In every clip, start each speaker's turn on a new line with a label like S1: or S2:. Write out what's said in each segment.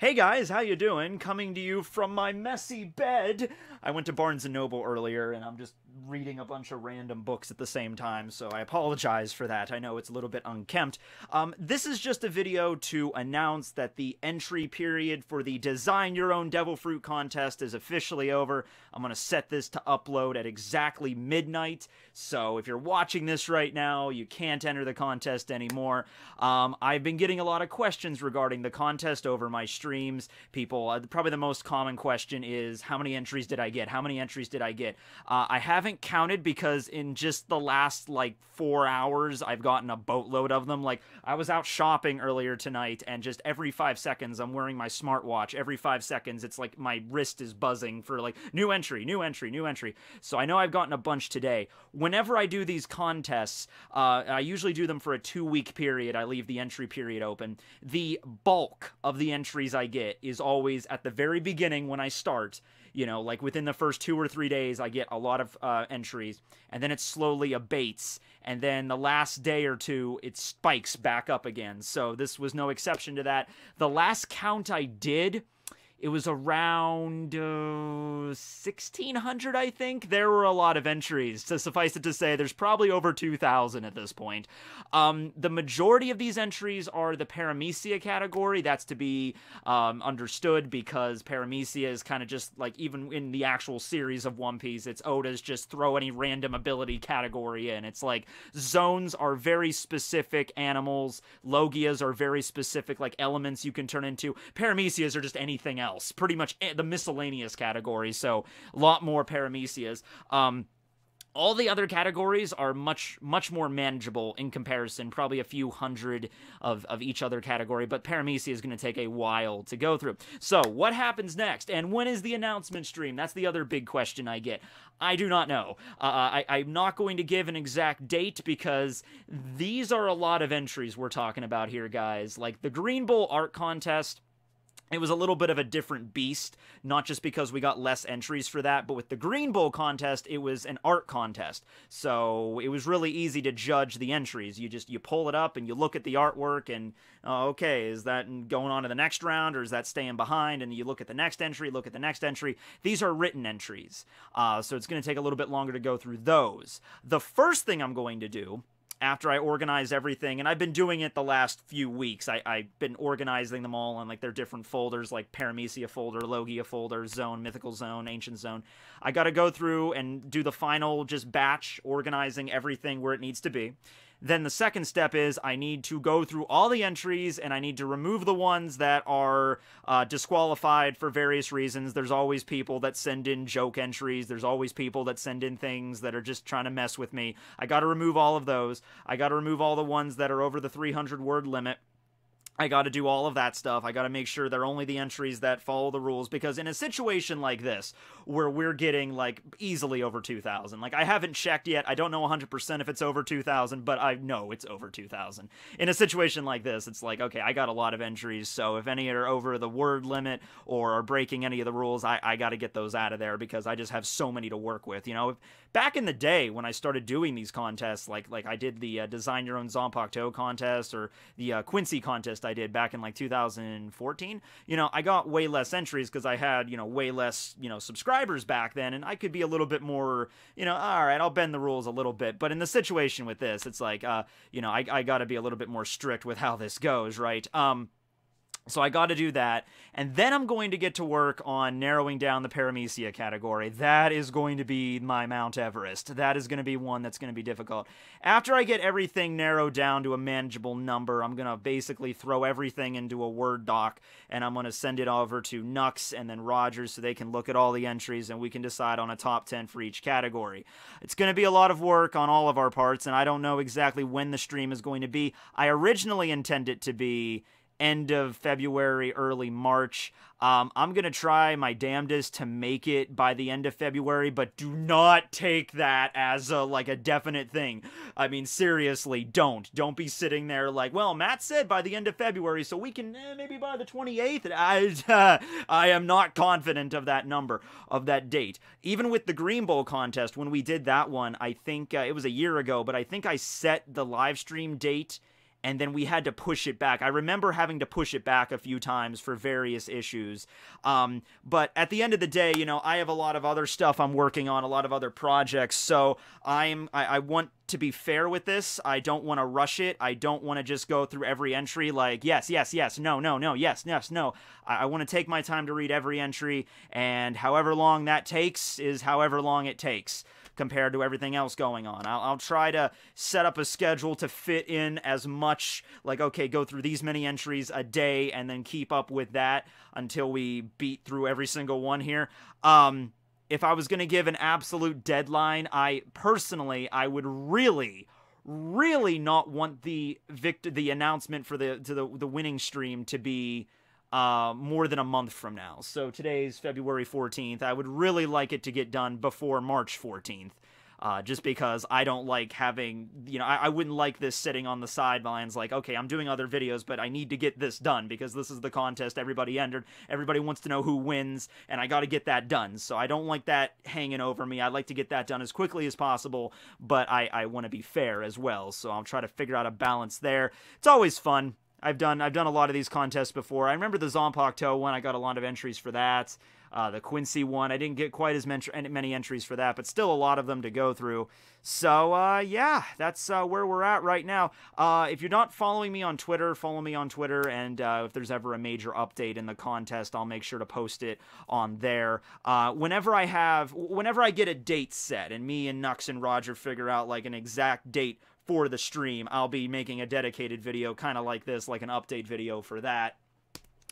S1: Hey guys, how you doing? Coming to you from my messy bed. I went to Barnes Noble earlier and I'm just reading a bunch of random books at the same time, so I apologize for that. I know it's a little bit unkempt. Um, this is just a video to announce that the entry period for the Design Your Own Devil Fruit contest is officially over. I'm going to set this to upload at exactly midnight, so if you're watching this right now, you can't enter the contest anymore. Um, I've been getting a lot of questions regarding the contest over my streams. People, uh, probably the most common question is, how many entries did I get? How many entries did I get? Uh, I haven't haven't counted because in just the last like four hours, I've gotten a boatload of them. Like I was out shopping earlier tonight, and just every five seconds, I'm wearing my smartwatch. Every five seconds, it's like my wrist is buzzing for like new entry, new entry, new entry. So I know I've gotten a bunch today. Whenever I do these contests, uh, I usually do them for a two week period. I leave the entry period open. The bulk of the entries I get is always at the very beginning when I start you know like within the first two or three days i get a lot of uh, Uh, entries and then it slowly abates and then the last day or two it spikes back up again. So this was no exception to that. The last count i did it was around uh, 1600 i think. There were a lot of entries to suffice it to say there's probably over 2000 at this point. Um, the majority of these entries are the paramecia category. That's to be um, understood because paramecia is kind of just like even in the actual series of one piece it's oda's just throw any random ability category in. It's like zoans are very specific animals logias are very specific like elements you can turn into. Paramecias are just anything else else, pretty much eh, the miscellaneous category. So a lot more paramecias. Um, all the other categories are much much more manageable in comparison probably a few hundred of, of each other category but paramecia is going to take a while to go through so what happens next and when is the announcement stream that's the other big question i get i do not know uh, I, i'm not going to give an exact date because these are a lot of entries we're talking about here guys like the green bull art contest it was a little bit of a different beast, not just because we got less entries for that, but with the Green Bull contest, it was an art contest. So it was really easy to judge the entries. You just you pull it up and you look at the artwork and oh, okay, is that going on to the next round or is that staying behind? And you look at the next entry, look at the next entry. These are written entries, uh, so it's going to take a little bit longer to go through those. The first thing I'm going to do after I organize everything, and I've been doing it the last few weeks. I, I've been organizing them all in like their different folders, like Paramecia folder, Logia folder, Zoan, Mythical Zoan, Ancient Zoan. I got to go through and do the final just batch, organizing everything where it needs to be. Then the second step is I need to go through all the entries and I need to remove the ones that are uh, disqualified for various reasons. There's always people that send in joke entries. There's always people that send in things that are just trying to mess with me. I got to remove all of those. I got to remove all the ones that are over the 300 word limit. I got to do all of that stuff. I got to make sure they're only the entries that follow the rules because in a situation like this where we're getting like easily over 2000, like I haven't checked yet. I don't know 100% if it's over 2000, but I know it's over 2000. In a situation like this, it's like, okay, I got a lot of entries, so if any are over the word limit or are breaking any of the rules, I, I got to get those out of there because I just have so many to work with. You know, back in the day when I started doing these contests, like like I did the uh, Design Your Own Zanpakuto contest or the uh, Quincy contest I did back in like 2014, you know, I got way less entries because I had, you know, way less, you know, subscribers back then, and I could be a little bit more, you know, all right, I'll bend the rules a little bit. But in the situation with this, it's like, uh, you know, I, I got to be a little bit more strict with how this goes, right? Um, so I got to do that. And then I'm going to get to work on narrowing down the Paramecia category. That is going to be my Mount Everest. That is going to be one that's going to be difficult. After I get everything narrowed down to a manageable number, I'm going to basically throw everything into a Word doc and I'm going to send it over to Nux and then Rogers so they can look at all the entries and we can decide on a top 10 for each category. It's going to be a lot of work on all of our parts and I don't know exactly when the stream is going to be. I originally intend it to be end of February, early March. Um, I'm going to try my damnedest to make it by the end of February, but do not take that as a, like a definite thing. I mean, seriously, don't. Don't be sitting there like, well, Matt said by the end of February, so we can eh, maybe by the 28th. I, uh, I am not confident of that number, of that date. Even with the Green Bull contest, when we did that one, I think uh, it was a year ago, but I think I set the live stream date and then we had to push it back. I remember having to push it back a few times for various issues. Um, but at the end of the day, you know, I have a lot of other stuff I'm working on, a lot of other projects. So I'm I, I want to be fair with this. I don't want to rush it. I don't want to just go through every entry like yes, yes, yes, no, no, no, yes, yes, no. I, I want to take my time to read every entry, and however long that takes is however long it takes compared to everything else going on. I'll, I'll, try to set up a schedule to fit in as much, like, okay, go through these many entries a day and then keep up with that until we beat through every single one here. Um, if I was going to give an absolute deadline, I personally, I would really, really not want the victor, the announcement for the to the the winning stream to be uh, more than a month from now. So today's February 14th. I would really like it to get done before March 14th. Uh, just because I don't like having, you know, I, I, wouldn't like this sitting on the sidelines like, okay, I'm doing other videos, but I need to get this done because this is the contest everybody entered. Everybody wants to know who wins, and I got to get that done. So I don't like that hanging over me. I'd like to get that done as quickly as possible, but I, I want to be fair as well. So I'll try to figure out a balance there. It's always fun. I've done I've done a lot of these contests before. I remember the Zanpakuto one. I got a lot of entries for that. Uh, the Quincy one, I didn't get quite as many entries for that, but still a lot of them to go through. So uh, yeah, that's uh, where we're at right now. Uh, if you're not following me on Twitter, follow me on Twitter, and uh, if there's ever a major update in the contest, I'll make sure to post it on there. Uh, whenever I have, whenever I get a date set, and me and Nux and Roger figure out like an exact date for the stream, I'll be making a dedicated video kind of like this, like an update video for that.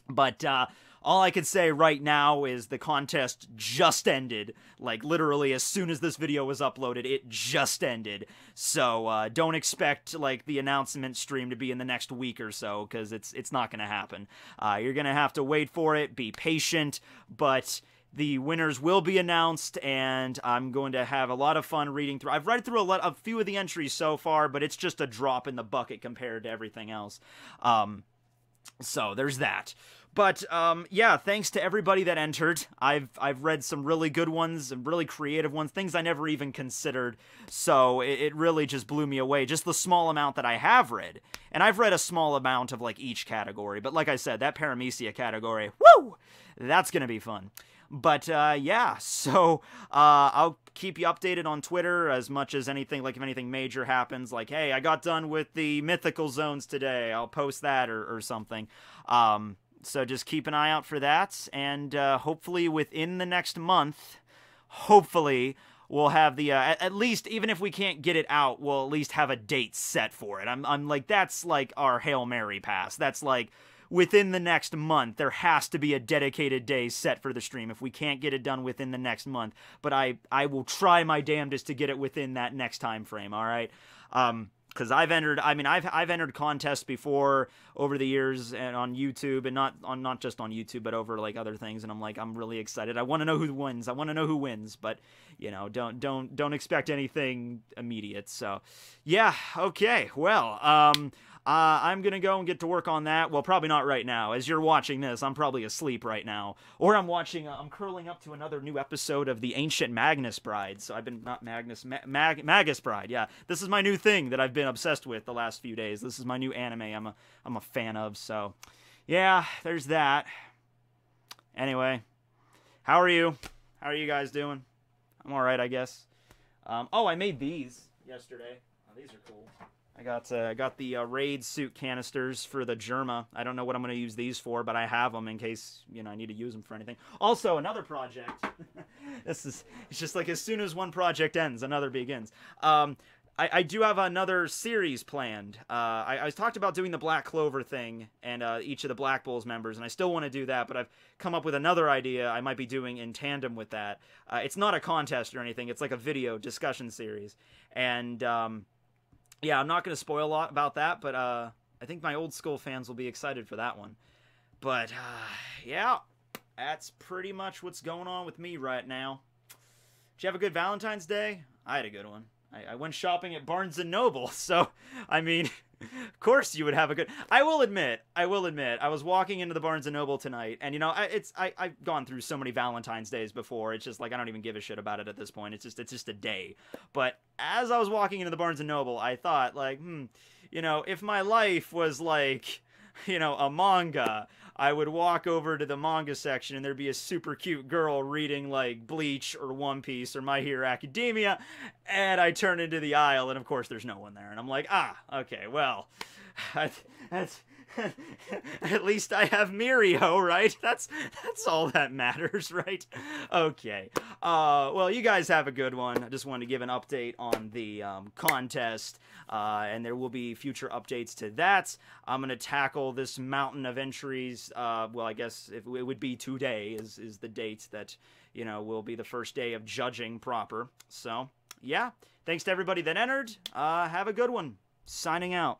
S1: But uh, all I can say right now is the contest just ended. Like, literally, as soon as this video was uploaded, it just ended. So, uh, don't expect, like, the announcement stream to be in the next week or so, because it's, it's not going to happen. Uh, you're going to have to wait for it, be patient, but the winners will be announced, and I'm going to have a lot of fun reading through. I've read through a lot, a few of the entries so far, but it's just a drop in the bucket compared to everything else. Um, so there's that. But um, yeah, thanks to everybody that entered. I've I've read some really good ones really creative ones, things I never even considered. So it, it, really just blew me away. Just the small amount that I have read, and I've read a small amount of like each category. But like I said, that Paramecia category, woo, that's gonna be fun. But uh, yeah, so uh, I'll keep you updated on Twitter as much as anything, like if anything major happens, like, hey, I got done with the mythical zoans today, I'll post that or, or something. Um, so just keep an eye out for that, and uh, hopefully within the next month, hopefully we'll have the uh, at, least even if we can't get it out we'll at least have a date set for it i'm, I'm like that's like our hail mary pass that's like within the next month. There has to be a dedicated day set for the stream if we can't get it done within the next month. But I I will try my damnedest to get it within that next time frame. All right. Um, because I've entered. I mean, I've I've entered contests before over the years and on YouTube, and not on not just on YouTube, but over like other things. And I'm like, I'm really excited. I want to know who wins. I want to know who wins, but you know, don't don't don't expect anything immediate. So, yeah, okay. Well, um, uh, I'm gonna go and get to work on that. Well, probably not right now. As you're watching this, I'm probably asleep right now, or I'm watching. Uh, I'm curling up to another new episode of the Ancient Magnus Bride. So I've been not Magnus, Ma- Mag- Magus Bride. Yeah, this is my new thing that I've been obsessed with the last few days. This is my new anime. I'm a I'm a fan of. So, yeah, there's that. Anyway, how are you? How are you guys doing? I'm all right, I guess. Um, oh, I made these yesterday. Oh, these are cool. I got uh, I got the uh, raid suit canisters for the Germa. I don't know what I'm going to use these for, but I have them in case you know I need to use them for anything. Also, another project. this is it's just like as soon as one project ends, another begins. Um, I, I do have another series planned. Uh, I, I talked about doing the Black Clover thing and uh, each of the Black Bulls members, and I still want to do that, but I've come up with another idea I might be doing in tandem with that. Uh, it's not a contest or anything; it's like a video discussion series, and um, yeah, I'm not going to spoil a lot about that, but uh, I think my old school fans will be excited for that one. But uh, yeah, that's pretty much what's going on with me right now. Did you have a good Valentine's Day? I had a good one. I, I went shopping at Barnes and Noble, so I mean, of course you would have a good. I will admit, I will admit, I was walking into the Barnes and Noble tonight, and you know, I, it's I I've gone through so many Valentine's days before. It's just like I don't even give a shit about it at this point. It's just it's just a day. But as I was walking into the Barnes and Noble, I thought like, hmm you know, if my life was like, you know, a manga, I would walk over to the manga section and there'd be a super cute girl reading like Bleach or One Piece or My Hero Academia, and I turn into the aisle and of course there's no one there, and I'm like, ah, okay, well, that's At least I have Mirio, right? That's that's all that matters, right? Okay. Uh, well, you guys have a good one. I just wanted to give an update on the um, contest, uh, and there will be future updates to that. I'm gonna tackle this mountain of entries. Uh, well, I guess if it would be today is is the date that you know will be the first day of judging proper. So yeah, thanks to everybody that entered. Uh, have a good one. Signing out.